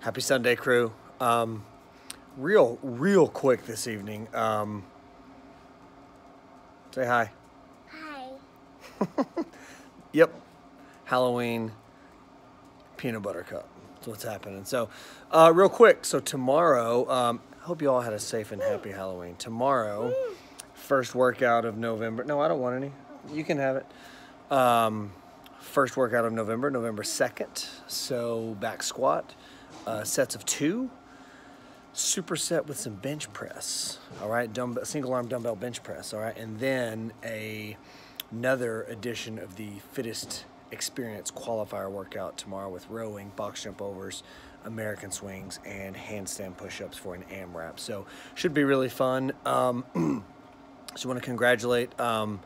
Happy Sunday, crew. Um, real, real quick this evening. Um, say hi. Hi. Yep. Halloween peanut butter cup. That's what's happening. So, uh, real quick. So tomorrow, um, I hope you all had a safe and happy Halloween. Tomorrow, first workout of November. No, I don't want any. You can have it. Um, first workout of November, November 2nd. So back squat, uh, sets of two. Superset with some bench press. All right, dumbbell, single arm dumbbell bench press. All right, and then a another edition of the fittest experience qualifier workout tomorrow with rowing, box jump overs, American swings, and handstand push-ups for an AMRAP. So should be really fun. Um, just want to congratulate um,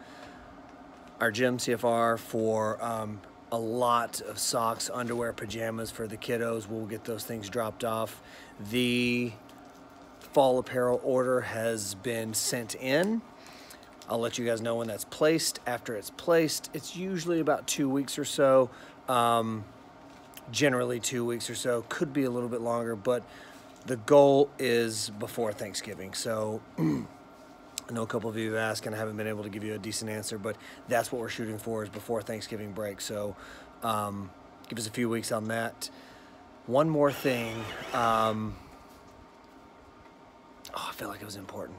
our gym CFR for um, a lot of socks, underwear, pajamas for the kiddos. We'll get those things dropped off. The fall apparel order has been sent in. I'll let you guys know when that's placed. After it's placed, it's usually about two weeks or so. Um, generally, two weeks or so. Could be a little bit longer, but the goal is before Thanksgiving. So I know a couple of you have asked, and I haven't been able to give you a decent answer, but that's what we're shooting for is before Thanksgiving break. So um, give us a few weeks on that. One more thing. Um, oh, I feel like it was important.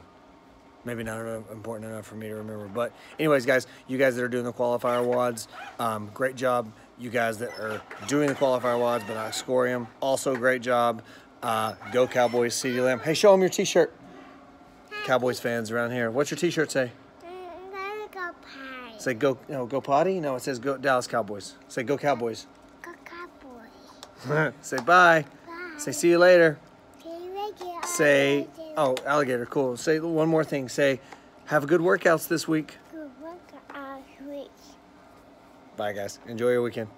Maybe not important enough for me to remember. But, anyways, guys, you guys that are doing the qualifier WODs, um, great job. You guys that are doing the qualifier WODs but not scoring them, also great job. Uh, go Cowboys, CeeDee Lamb. Hey, show them your t shirt. Cowboys fans around here. What's your t-shirt say? Go pie. Say go no go potty? No, it says go Dallas Cowboys. Say go Cowboys. Go cowboy. Say bye. Bye. Say see you later. See you later. Say oh alligator, cool. Say one more thing. Say have a good workouts this week. Good work, uh, sweet. Bye guys. Enjoy your weekend.